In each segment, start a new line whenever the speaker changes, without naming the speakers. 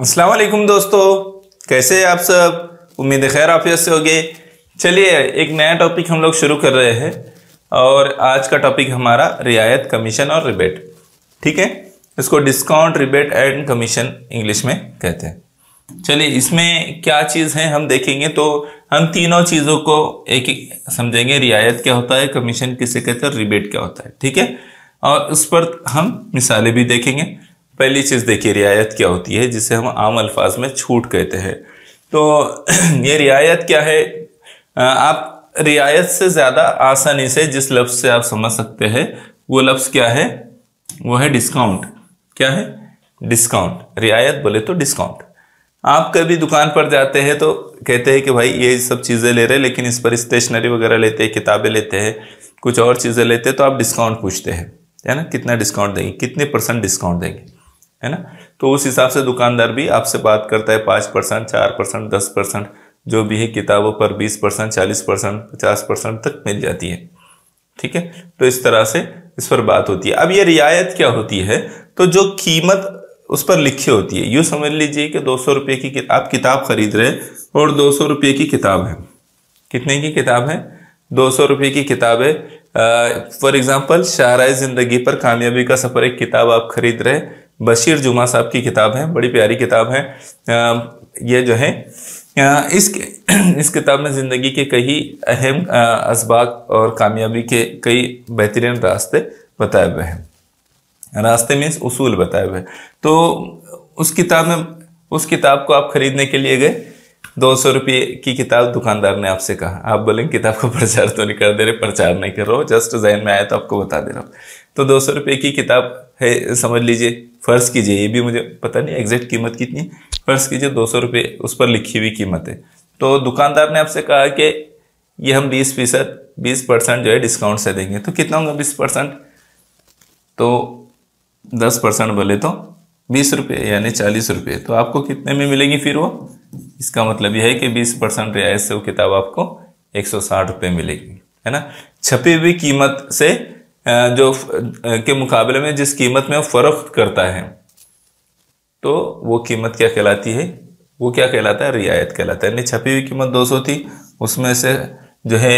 अस्सलाम वालेकुम दोस्तों। कैसे आप सब? उम्मीद खैर आफियत से होगे। चलिए, एक नया टॉपिक हम लोग शुरू कर रहे हैं और आज का टॉपिक हमारा रियायत कमीशन और रिबेट। ठीक है? इसको discount rebate and commission English में कहते हैं। चलिए, इसमें क्या चीज़ है हम देखेंगे तो हम तीनों चीज़ों को एक एक समझेंगे। रियायत क्या होता है कमीशन किसे कहते हैं रिबेट क्या होता है। ठीक है? और उस पर हम मिसालें भी देखेंगे। पहली चीज़ देखिए, रियायत क्या होती है, जिसे हम आम अल्फाज में छूट कहते हैं। तो ये रियायत क्या है? आप रियायत से ज़्यादा आसानी से जिस लफ्ज़ से आप समझ सकते हैं, वो लफ्ज़ क्या है? वो है डिस्काउंट। क्या है? डिस्काउंट। रियायत बोले तो डिस्काउंट। आप कभी दुकान पर जाते हैं तो कहते हैं कि भाई, ये सब चीज़ें ले रहे हैं, लेकिन इस पर स्टेशनरी वगैरह लेते हैं, किताबें लेते हैं, कुछ और चीज़ें लेते हैं तो आप डिस्काउंट पूछते हैं। है ना? कितना डिस्काउंट देंगे? कितने परसेंट डिस्काउंट देंगे? है ना? तो उस हिसाब से दुकानदार भी आपसे बात करता है पाँच परसेंट, चार परसेंट, दस परसेंट, जो भी है किताबों पर बीस परसेंट, चालीस परसेंट, पचास परसेंट तक मिल जाती है। ठीक है? तो इस तरह से इस पर बात होती है। अब ये रियायत क्या होती है? तो जो कीमत उस पर लिखी होती है। यूँ समझ लीजिए कि दो सौ रुपये की आप किताब खरीद रहे और दो सौ रुपये की किताब है। कितने की किताब है? दो सौ रुपये की किताब है। फॉर एग्ज़ाम्पल शाहराय ज़िंदगी पर कामयाबी का सफ़र एक किताब आप खरीद रहे बशीर जुमा साहब की किताब है, बड़ी प्यारी किताब है। ये जो है इस इस किताब में ज़िंदगी के कई अहम इसबाक और कामयाबी के कई बेहतरीन रास्ते बताए हुए हैं। रास्ते मीन्स उसूल बताए हुए तो उस किताब में, उस किताब को आप खरीदने के लिए गए। दो सौ रुपये की किताब दुकानदार ने आपसे कहा। आप बोलेंगे किताब का प्रचार तो नहीं कर दे रहे, प्रचार नहीं कर रहा हो। जस्ट जहन में आया तो आपको बता दे रहा हूँ। तो दो सौ रुपये की किताब है, समझ लीजिए फ़र्ज़ कीजिए, ये भी मुझे पता नहीं एग्जैक्ट कीमत कितनी, फ़र्ज़ कीजिए दो सौ रुपये उस पर लिखी हुई कीमत है। तो दुकानदार ने आपसे कहा कि ये हम बीस फ़ीसद, बीस परसेंट जो है डिस्काउंट से देंगे। तो कितना होगा बीस परसेंट? तो दस परसेंट बोले तो बीस रुपये, यानी चालीस रुपये। तो आपको कितने में मिलेगी फिर वो? इसका मतलब यह है कि बीस परसेंट रियायत से वो किताब आपको एक सौ साठ रुपये मिलेगी, है ना? छपी हुई कीमत से जो के मुकाबले में जिस कीमत में फ़रोख्त करता है तो वो कीमत क्या कहलाती है? वो क्या कहलाता है? रियायत कहलाता है। यानी छपी हुई कीमत दो सौ थी, उसमें से जो है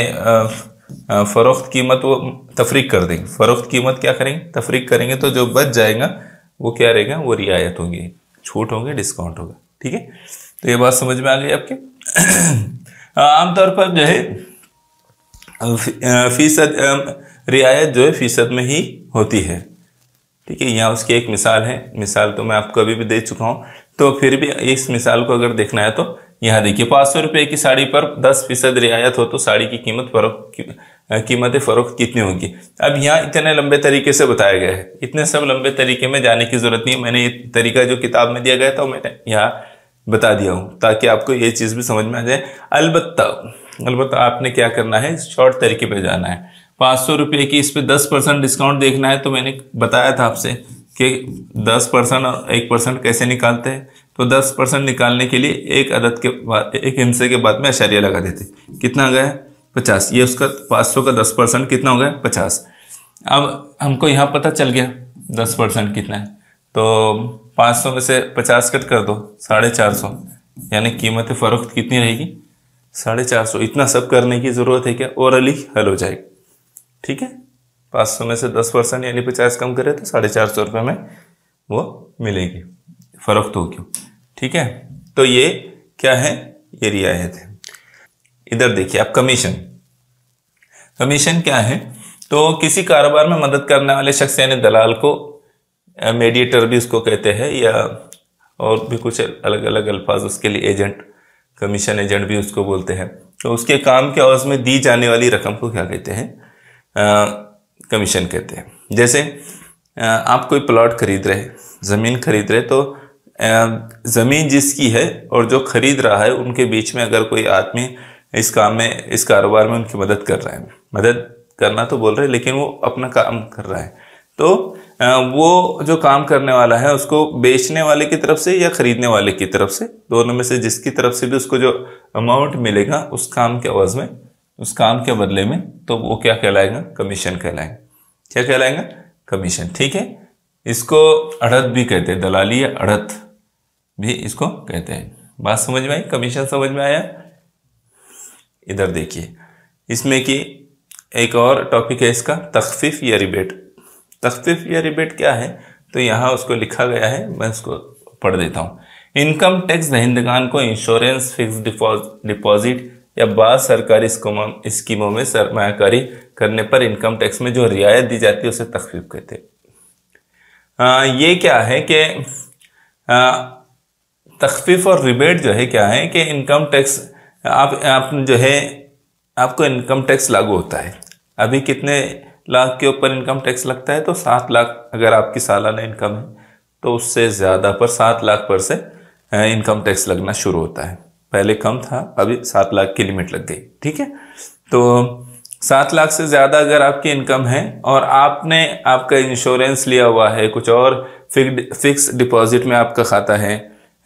फ़रोख्त कीमत वो तफरीक कर देंगे। फ़रोख्त कीमत क्या करेंगे? तफरीक करेंगे तो जो बच जाएगा, वो क्या रहेगा? वो रियायत होगी। छूट होंगे, डिस्काउंट होगा। ठीक है? तो ये बात समझ में आ गई आपके? आमतौर पर जो है फ़ीसद रियायत जो है फ़ीसद में ही होती है। ठीक है, यहाँ उसकी एक मिसाल है। मिसाल तो मैं आपको अभी भी दे चुका हूँ। तो फिर भी इस मिसाल को अगर देखना है तो यहाँ देखिए, पाँच सौ रुपये की साड़ी पर दस फ़ीसद रियायत हो तो साड़ी की कीमत फरोख्त कीमत फ़रोख्त कितनी होगी? अब यहाँ इतने लंबे तरीके से बताया गया है। इतने सब लंबे तरीके में जाने की ज़रूरत नहीं है। मैंने ये तरीका जो किताब में दिया गया था मैंने यहाँ बता दिया हूँ, ताकि आपको ये चीज़ भी समझ में आ जाए। अलबत्ता अलबत्ता आपने क्या करना है? शॉर्ट तरीके पे जाना है। पाँच सौ रुपये की इस पर दस परसेंट डिस्काउंट देखना है तो मैंने बताया था आपसे कि दस परसेंट और एक परसेंट कैसे निकालते हैं। तो दस परसेंट निकालने के लिए एक अदद के बाद, एक हिंसे के बाद में अशारिया लगा देते कितना गया पचास। ये उसका पाँच सौ का दस परसेंट कितना हो गया पचास। अब हमको यहाँ पता चल गया दस परसेंट कितना है। तो पाँच सौ में से पचास कट कर दो, साढ़े चार सौ। यानी कीमत फ़रोख्त कितनी रहेगी? साढ़े चार सौ। इतना सब करने की ज़रूरत है क्या? और अली हल हो जाएगी। ठीक है? पाँच सौ में से दस परसेंट यानी पचास कम करे तो साढ़े चार सौ रुपये में वो मिलेगी। फ़रोख्त क्यों? ठीक है? तो ये क्या है? ये रियायत है। इधर देखिए, आप कमीशन। कमीशन क्या है? तो किसी कारोबार में मदद करने वाले शख्स यानी दलाल को मेडिएटर भी उसको कहते हैं, या और भी कुछ अलग अलग अल्फाज उसके लिए एजेंट, कमीशन एजेंट भी उसको बोलते हैं। तो उसके काम के अवज में दी जाने वाली रकम को क्या कहते हैं? कमीशन कहते हैं। जैसे आप कोई प्लॉट खरीद रहे, ज़मीन खरीद रहे तो ज़मीन जिसकी है और जो खरीद रहा है, उनके बीच में अगर कोई आदमी इस काम में, इस कारोबार में उनकी मदद कर रहा है। मदद करना तो बोल रहे हैं, लेकिन वो अपना काम कर रहा है। तो वो जो काम करने वाला है, उसको बेचने वाले की तरफ़ से या खरीदने वाले की तरफ़ से, दोनों में से जिसकी तरफ़ से भी उसको जो अमाउंट मिलेगा, उस काम के आवाज़ में उस काम के बदले में तो वो क्या कहलाएगा? कमीशन कहलाएगा। क्या कहलाएगा? कमीशन ठीक है? इसको अड़त भी कहते हैं, दलाली या अड़त भी इसको कहते हैं। बात समझ में आई? कमीशन समझ में आया? इधर देखिए। इसमें कि एक और टॉपिक है इसका, तखफीफ या रिबेट। तखफीफ या रिबेट क्या है? तो यहाँ उसको लिखा गया है, मैं उसको पढ़ देता हूँ। इनकम टैक्स दहिंदगान को इंश्योरेंस फिक्स डिपॉजिट या बाद सरकारी स्कीमों में सरमाकारी करने पर इनकम टैक्स में जो रियायत दी जाती है, उसे तखफीफ कहते हैं। ये क्या है कि तखफीफ और रिबेट जो है क्या है कि इनकम टैक्स आप आप जो है, आपको इनकम टैक्स लागू होता है। अभी कितने लाख के ऊपर इनकम टैक्स लगता है तो सात लाख अगर आपकी सालाना इनकम है तो उससे ज़्यादा पर सात लाख पर से इनकम टैक्स लगना शुरू होता है। पहले कम था, अभी सात लाख की लिमिट लग गई, ठीक है? तो सात लाख से ज़्यादा अगर आपकी इनकम है और आपने आपका इंश्योरेंस लिया हुआ है, कुछ और फिक्ड फिक्स डिपॉजिट में आपका खाता है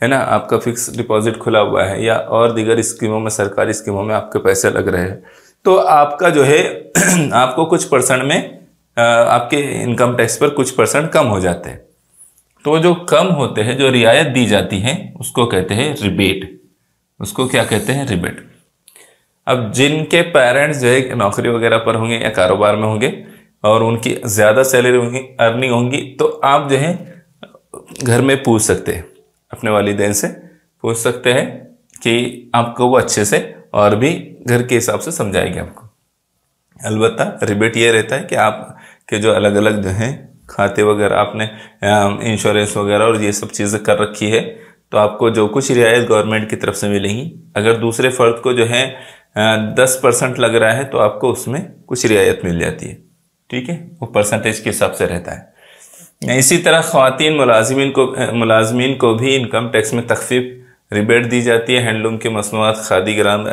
है ना? आपका फिक्स डिपॉजिट खुला हुआ है या और दीगर स्कीमों में, सरकारी स्कीमों में आपके पैसे लग रहे हैं तो आपका जो है, आपको कुछ परसेंट में आपके इनकम टैक्स पर कुछ परसेंट कम हो जाते हैं। तो जो कम होते हैं, जो रियायत दी जाती है, उसको कहते हैं रिबेट उसको क्या कहते हैं? रिबेट। अब जिनके पेरेंट्स जो है, नौकरी वगैरह पर होंगे या कारोबार में होंगे और उनकी ज़्यादा सैलरी होंगी, अर्निंग होंगी तो आप जो है, घर में पूछ सकते हैं, अपने वालदेन से पूछ सकते हैं कि आपको वो अच्छे से और भी घर के हिसाब से समझाएँगे आपको। अलबत्ता रिबेट ये रहता है कि आप के जो अलग अलग जो हैं, खाते वगैरह, आपने इंश्योरेंस वगैरह और ये सब चीज़ें कर रखी है तो आपको जो कुछ रियायत गवर्नमेंट की तरफ़ से मिलेंगी। अगर दूसरे फर्द को जो है दस परसेंट लग रहा है तो आपको उसमें कुछ रियायत मिल जाती है। ठीक है? वो परसेंटेज के हिसाब से रहता है। इसी तरह खातन मुलाजमीन को मुलाजमीन को भी इनकम टैक्स में तकफीफ रिबेट दी जाती है। हैंडलूम के मसनूआत, खादी ग्राम,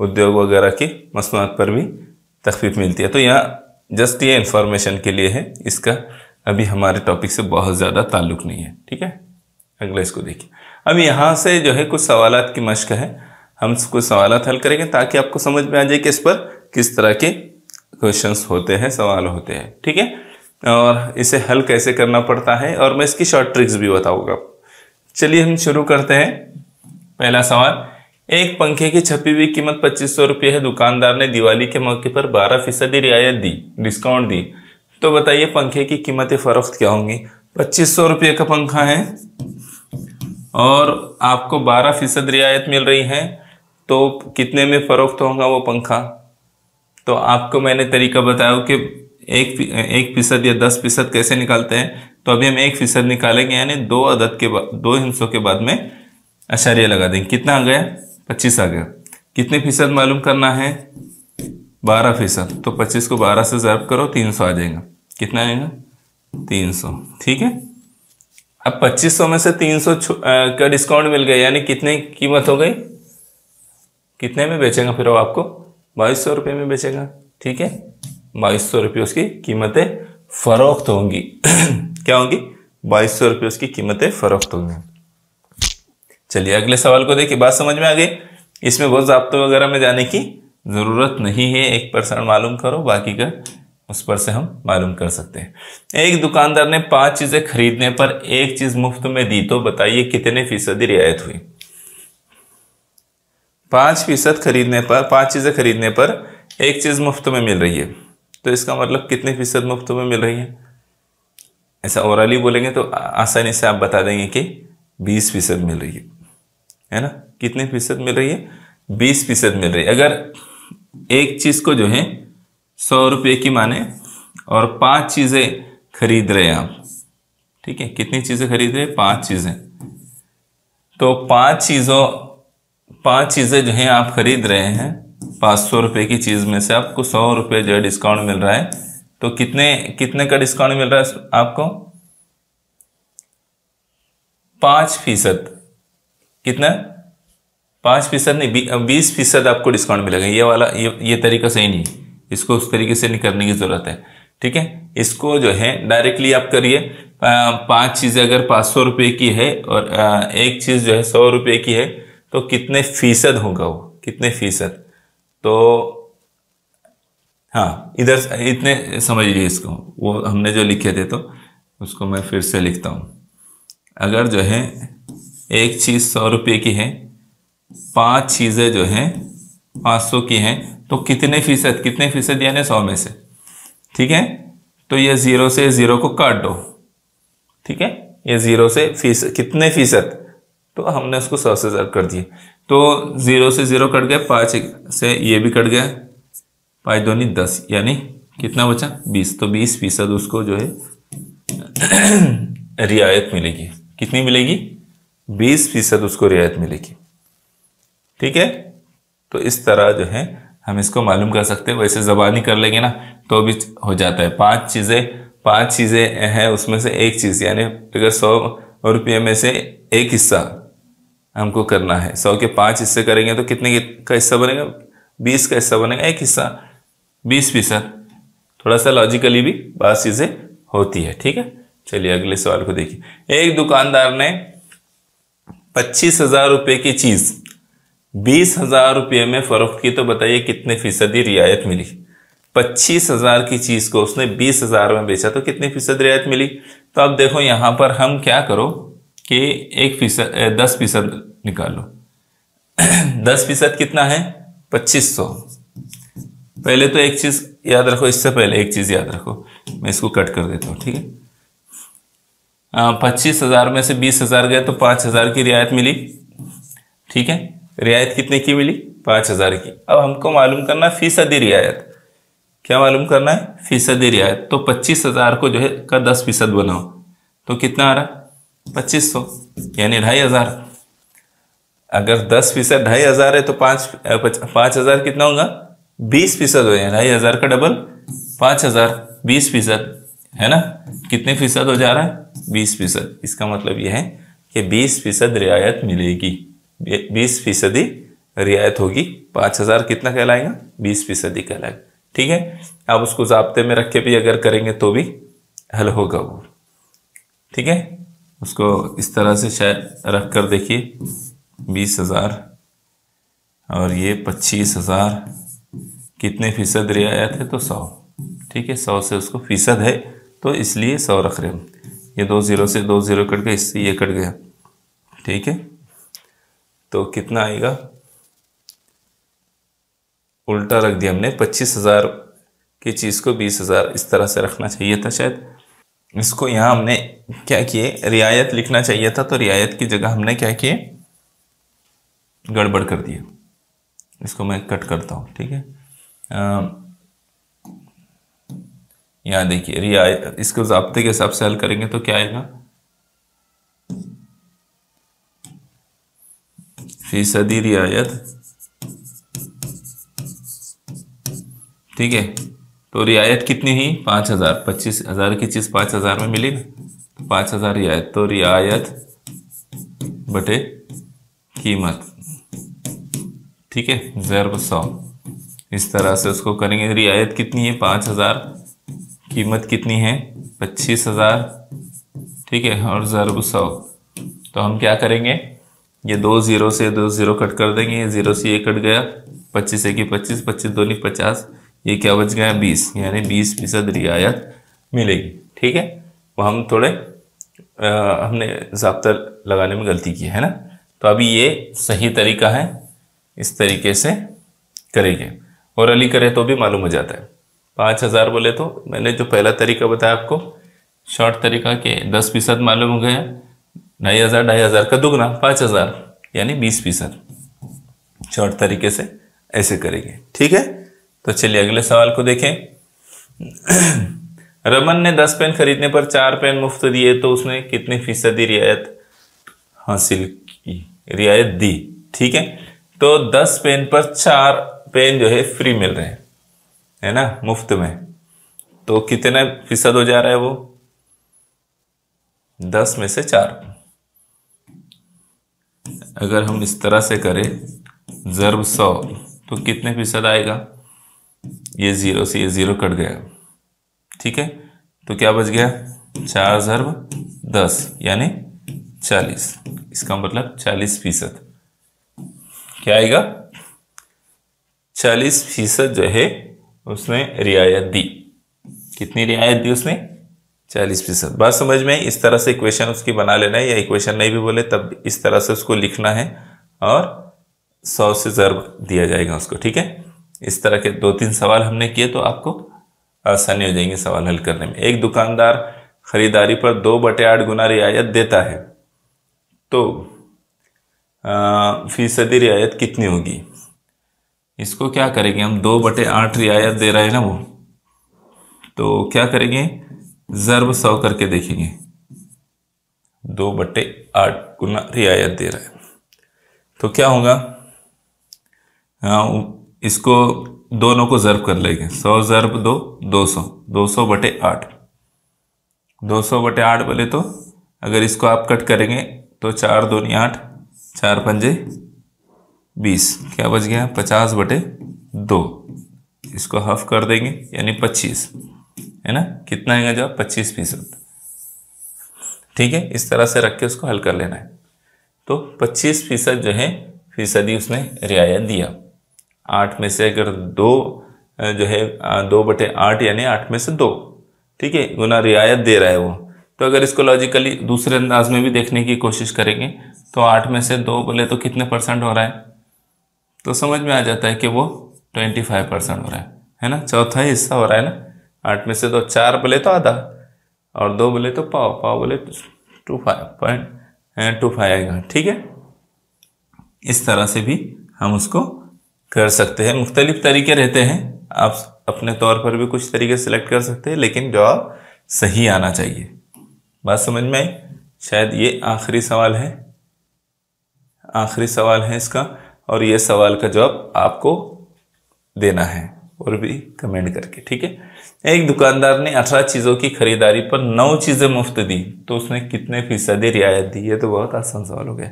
उद्योग वगैरह की मसनूआत पर भी तकफीफ मिलती है। तो यहाँ जस्ट ये इंफॉर्मेशन के लिए है। इसका अभी हमारे टॉपिक से बहुत ज़्यादा ताल्लुक नहीं है। ठीक है? अगला इसको देखिए। अब यहाँ से जो है कुछ सवाल की मश्क है। हम कुछ सवाल हल करेंगे ताकि आपको समझ में आ जाए कि इस पर किस तरह के क्वेश्चंस होते हैं, सवाल होते हैं। ठीक है? और इसे हल कैसे करना पड़ता है? और मैं इसकी शॉर्ट ट्रिक्स भी बताऊँगा। चलिए हम शुरू करते हैं। पहला सवाल, एक पंखे की छपी हुई कीमत पच्चीस सौ रुपये है। दुकानदार ने दिवाली के मौके पर बारह फ़ीसदी रियायत दी डिस्काउंट दी। तो बताइए, पंखे की कीमतें फरोख्त क्या होंगी? पच्चीस सौ रुपये का पंखा है। और आपको बारह फ़ीसद रियायत मिल रही है तो कितने में फरोख्त होगा वो पंखा? तो आपको मैंने तरीका बताया कि एक एक फ़ीसद या दस फ़ीसद कैसे निकालते हैं तो अभी हम एक फ़ीसद निकालेंगे, यानी दो अदद के बाद, दो हिस्सों के बाद में अशारिया लगा देंगे। कितना आ गया? पच्चीस आ गया। कितने फ़ीसद मालूम करना है? बारह फ़ीसद। तो पच्चीस को बारह से जरब करो, तीन सौ आ जाएगा। कितना आएगा? तीन सौ। ठीक है? अब पच्चीस सौ में से तीन सौ का डिस्काउंट मिल गया, यानी कितने कीमत हो गई? कितने में बेचेगा फिर वो आपको? बाईस सौ रुपये में बेचेगा, ठीक है? बाईस सौ रुपये उसकी कीमतें फरोख्त होंगी। क्या होंगी? बाईस सौ रुपये उसकी कीमतें फरोख्त होंगी। चलिए, अगले सवाल को देखिए, बात समझ में आ गई? इसमें बहुत जब्तों वगैरह में जाने की ज़रूरत नहीं है, एक परसेंट मालूम करो, बाकी का उस पर से हम मालूम कर सकते हैं। एक दुकानदार ने पाँच चीज़ें खरीदने पर एक चीज़ मुफ़्त में दी तो बताइए कितने फ़ीसदी रियायत हुई? पाँच फ़ीसद खरीदने पर, पाँच चीज़ें खरीदने पर एक चीज़ मुफ़्त में मिल रही है। तो इसका मतलब कितने फ़ीसद मुफ़्त में मिल रही है? ऐसा ओरली बोलेंगे तो आसानी से आप बता देंगे कि बीस फ़ीसद मिल रही है। है ना? कितने फ़ीसद मिल रही है? बीस फ़ीसद मिल रही है। अगर एक चीज़ को जो है सौ रुपये की माने और पाँच चीज़ें खरीद रहे हैं आप। ठीक है? कितनी चीज़ें खरीद रहे हैं? पाँच चीज़ें। तो पाँच चीज़ों, पाँच चीज़ें जो है आप खरीद रहे हैं, पाँच सौ रुपये की चीज़ में से आपको सौ रुपये जो है डिस्काउंट मिल रहा है। तो कितने कितने का डिस्काउंट मिल रहा है आपको? पाँच फ़ीसद। कितना? पाँच फ़ीसद नहीं बीस फ़ीसद आपको डिस्काउंट मिलेगा। ये वाला, ये ये तरीका सही नहीं इसको उस तरीके से नहीं करने की ज़रूरत है। ठीक है? इसको जो है डायरेक्टली आप करिए। पाँच चीज़ें अगर पाँच सौ रुपये की है और एक चीज़ जो है सौ रुपये की है तो कितने फ़ीसद होगा वो? कितने फ़ीसद? तो हाँ इधर इतने, समझ लीजिए इसको। वो हमने जो लिखे थे तो उसको मैं फिर से लिखता हूँ। अगर जो है, एक चीज़ सौ रुपये की है, पाँच चीज़ें जो हैं, पाँच सौ की हैं तो कितने फ़ीसद कितने फ़ीसद यानी सौ में से? ठीक है? तो ये ज़ीरो से ज़ीरो को काट दो। ठीक है? ये ज़ीरो से फ़ीस, कितने फ़ीसद? तो हमने उसको सौ से जर कर दिए। तो ज़ीरो से ज़ीरो कट गया, पाँच से ये भी कट गया। पाँच दोनी दस, यानी कितना बचा? बीस। तो बीस फ़ीसद उसको जो है, रियायत मिलेगी। कितनी मिलेगी? बीस फ़ीसद उसको रियायत मिलेगी। ठीक है? तो इस तरह जो है हम इसको मालूम कर सकते हैं वैसे जबानी कर लेंगे ना तो भी हो जाता है। पाँच चीज़ें पाँच चीज़ें हैं, उसमें से एक चीज़, यानी अगर सौ रुपये में से एक हिस्सा हमको करना है, सौ के पाँच हिस्से करेंगे तो कितने का हिस्सा बनेगा? बीस का हिस्सा बनेगा, एक हिस्सा। बीस फ़ीसद। थोड़ा सा लॉजिकली भी बात चीज़ें होती है, ठीक है? चलिए अगले सवाल को देखिए। एक दुकानदार ने पच्चीस हज़ार रुपये की चीज़ बीस हज़ार रुपये में फरोख्त की तो बताइए कितने फ़ीसदी रियायत मिली। पच्चीस हज़ार की चीज़ को उसने बीस हज़ार में बेचा तो कितनी फ़ीसद रियायत मिली? तो अब देखो यहाँ पर हम क्या करो कि एक फ़ीसद दस फ़ीसद निकालो दस फ़ीसद कितना है? पच्चीस सौ। पहले तो एक चीज़ याद रखो, इससे पहले एक चीज़ याद रखो। मैं इसको कट कर देता हूँ, ठीक है? पच्चीस हज़ार में से बीस हज़ार गए तो पाँच हज़ार की रियायत मिली, ठीक है? रियायत कितने की मिली? पाँच हज़ार की। अब हमको मालूम करना है फ़ीसदी रियायत। क्या मालूम करना है? फ़ीसदी रियायत। तो पच्चीस हज़ार को जो है का दस फ़ीसद बनाओ। तो कितना आ रहा पच्चीस सौ, यानी ढाई हज़ार। अगर दस फ़ीसद ढाई हज़ार है तो पाँच पाँच हज़ार कितना होगा? बीस फ़ीसद हो जाए ढाई हज़ार का डबल पाँच हज़ार, बीस फ़ीसद, है ना? कितने फ़ीसद हो जा रहा है? बीस फ़ीसद। इसका मतलब यह है कि बीस फ़ीसद रियायत मिलेगी। बीस फ़ीसदी रियायत होगी। पाँच हज़ार कितना कहलाएगा? बीस फ़ीसदी कहलाएगा। ठीक है? आप उसको जबते में रख के भी अगर करेंगे तो भी हल होगा वो। ठीक है? उसको इस तरह से शायद रख कर देखिए। बीस हज़ार और ये पच्चीस हज़ार। कितने फ़ीसद रियायत है? तो सौ। ठीक है? सौ से उसको फ़ीसद है तो इसलिए सौ रख रहे हम ये दो ज़ीरो से दो ज़ीरो कट गया, इससे ये कट गया। ठीक है? तो कितना आएगा? उल्टा रख दिया हमने, पच्चीस हज़ार की चीज़ को बीस हज़ार, इस तरह से रखना चाहिए था शायद। इसको यहाँ हमने क्या किए? रियायत लिखना चाहिए था तो रियायत की जगह हमने क्या किए? गड़बड़ कर दिया। इसको मैं कट करता हूँ, ठीक है? यहाँ देखिए रियायत इसको जबते के हिसाब से हल करेंगे तो क्या आएगा? फ़ीसदी रियायत ठीक है? तो रियायत कितनी हुई पाँच हज़ार। पच्चीस हज़ार की चीज़ पाँच हज़ार में मिली ना? तो पाँच हज़ार रियायत तो रियायत बटे कीमत। ठीक है? ज़रब सौ। इस तरह से उसको करेंगे। रियायत कितनी है? पाँच हज़ार। कीमत कितनी है? पच्चीस हज़ार। ठीक है? और ज़रब सौ। तो हम क्या करेंगे? ये दो ज़ीरो से दो ज़ीरो कट कर देंगे ये ज़ीरो से ये कट गया पच्चीस एक पच्चीस पच्चीस दो पचास ये क्या बच गया? बीस यानी बीस फ़ीसद रियायत मिलेगी ठीक है? वो हम थोड़े आ, हमने जबता लगाने में गलती की है ना? तो अभी ये सही तरीका है इस तरीके से करेंगे। और अली करे तो भी मालूम हो जाता है। पाँच हज़ार बोले तो मैंने जो पहला तरीका बताया आपको शॉर्ट तरीका के दस फ़ीसद मालूम हो गया ढाई हज़ार ढाई हज़ार का दुगना, पाँच हज़ार, यानी बीस फ़ीसद शॉर्ट तरीके से ऐसे करेंगे। ठीक है? तो चलिए अगले सवाल को देखें। रमन ने दस पेन खरीदने पर चार पेन मुफ़्त दिए तो उसने कितनी फ़ीसदी रियायत हासिल की? रियायत दी। ठीक है? तो दस पेन पर चार पेन जो है, फ्री मिल रहे हैं। है ना? मुफ़्त में। तो कितने फ़ीसद हो जा रहा है वो? दस में से चार। अगर हम इस तरह से करें, ज़रब सौ तो कितने फ़ीसद आएगा? ये ज़ीरो से ये ज़ीरो कट गया। ठीक है? तो क्या बच गया? चार ज़रब दस, यानी चालीस। इसका मतलब चालीस फ़ीसद। क्या आएगा? चालीस फ़ीसद जो है, उसने रियायत दी। कितनी रियायत दी उसने? चालीस फ़ीसद। बात समझ में इस तरह से इक्वेशन उसकी बना लेना है या इक्वेशन नहीं भी बोले, तब इस तरह से उसको लिखना है और सौ से जर्ब दिया जाएगा उसको, ठीक है? इस तरह के दो तीन सवाल हमने किए तो आपको आसानी हो जाएँगे सवाल हल करने में। एक दुकानदार खरीदारी पर दो बटे आठ गुना रियायत देता है तो फ़ीसदी रियायत कितनी होगी? इसको क्या करेंगे हम? दो बटे आठ रियायत दे रहे हैं ना वो तो क्या करेंगे? जर्ब सौ करके देखेंगे। दो बटे आठ गुना रियायत दे रहा है। तो क्या होगा? हाँ इसको दोनों को जर्ब कर लेंगे। सौ जर्ब दो दो सौ। दो सौ बटे आठ। दो सौ बटे आठ बोले तो अगर इसको आप कट करेंगे तो चार दूनी आठ, चार पंजे बीस। क्या बच गया? पचास बटे दो। इसको हाफ़ कर देंगे, यानी पच्चीस। है ना? कितना आएगा जवाब? पच्चीस फ़ीसद। ठीक है? इस तरह से रख के उसको हल कर लेना है। तो पच्चीस फ़ीसद जो है, फ़ीसदी उसने रियायत दिया। आठ में से अगर दो जो है दो बटे आठ यानी आठ में से दो। ठीक है? गुना रियायत दे रहा है वो। तो अगर इसको लॉजिकली दूसरे अंदाज में भी देखने की कोशिश करेंगे तो आठ में से दो बोले तो कितने परसेंट हो रहा है? तो समझ में आ जाता है कि वो ट्वेंटी फाइव परसेंट हो रहा है। है ना? चौथा हिस्सा हो रहा है ना? आठ में से तो चार बोले तो आधा, और दो बोले तो पाव पाव बोले two five point two five आएगा, ठीक है? इस तरह से भी हम उसको कर सकते हैं। मुख्तलिफ़ तरीके रहते हैं, आप अपने तौर पर भी कुछ तरीके सेलेक्ट कर सकते हैं, लेकिन जवाब सही आना चाहिए। बात समझ में आई? शायद ये आखिरी सवाल है। आखिरी सवाल है इसका, और ये सवाल का जवाब आपको देना है, और भी कमेंट करके, ठीक है? एक दुकानदार ने अठारह चीज़ों की खरीदारी पर नौ चीज़ें मुफ़्त दी तो उसने कितने फ़ीसदी रियायत दी? ये तो बहुत आसान सवाल हो गया।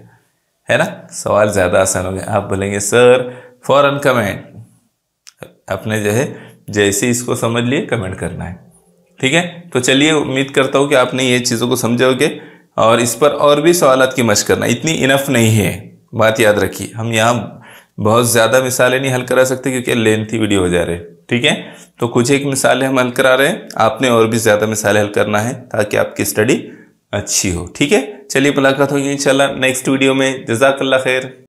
है ना? सवाल ज़्यादा आसान हो गया। आप बोलेंगे, सर, फॉरन कमेंट। अपने जो है, जैसे इसको समझ लिए, कमेंट करना है। ठीक है? तो चलिए, उम्मीद करता हूँ कि आपने ये चीज़ों को समझोगे और इस पर और भी सवाल की मश करना। इतनी इनफ नहीं है। बात याद रखिए, हम यहाँ बहुत ज़्यादा मिसालें नहीं हल करा सकते क्योंकि लेंथी वीडियो हो जा रहे ठीक है? तो कुछ एक मिसालें हम हल करा रहे हैं। आपने और भी ज़्यादा मिसालें हल करना है ताकि आपकी स्टडी अच्छी हो, ठीक है? चलिए मुलाकात होगी इंशाल्लाह नेक्स्ट वीडियो में। जजाकल्ला खैर।